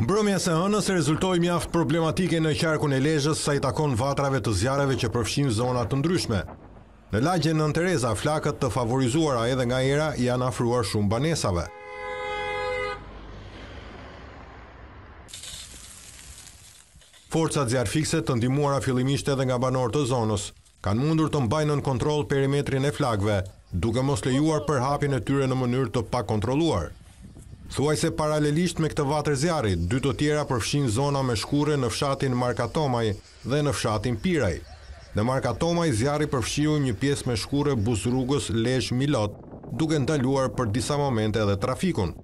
Mbrëmja e së hënës rezultoi mjaft problematike në qarkun e Lezhës sa i takon vatrave të zjarreve që përfshinë zona të ndryshme. Në lagjen Nënë Tereza, flakët të favorizuara edhe nga era janë afruar shumë banesave. Forcat zjarrfikëse të ndihmuara fillimisht edhe nga banorë të zonës, kanë mundur të mbajnë nën kontroll perimetrin e flakëve, duke mos lejuar përhapjen e tyre në mënyrë të pakontrolluar. Thuajse paralelisht me këtë vatër zjarri, dy të tjera përfshinë zona me shkurre në fshatin Markatomaj dhe në fshatin Piraj. Në Markatomaj, zjarri përfshiu një pjesë me shkurre buzë rrugës Lezhë-Milot, duke ndaluar për disa momente edhe trafikun.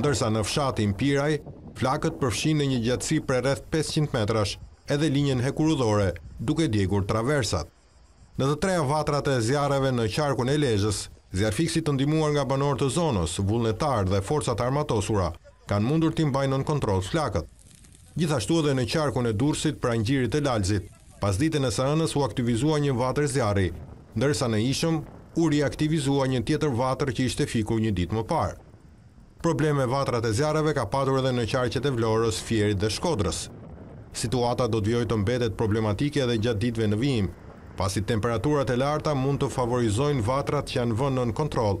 Ndërsa në fshatin Piraj, flakët përfshinë në një gjatësi prej rreth pesëqind metrash edhe linjën hekurudhore, duke djegur traversat. Në të tria vatrat e zjarreve në qarkun e Lezhës, zjarrfikësit të ndihmuar nga banorë të zonës, vullnetarë dhe forcat e armatosura, kanë mundur t'i mbajnë nën kontroll flakët. Gjithashtu edhe në qarkun e Durrësit pranë gjirit të Lalzit, pasditen e së hënës u aktivizua një vatër zjarri, ndërsa në Ishëm u riaktivizua një tjetër vatër që ishte fikur një ditë më parë. Problem me vatrat e zjarreve ka patur edhe në qarqet e Vlorës, Fierit dhe Shkodrës. Situata do të vijojë të mbetet problematike edhe gjatë ditëve në vijim, pasi temperaturat e larta mund të favorizojnë vatrat që janë vënë nën kontroll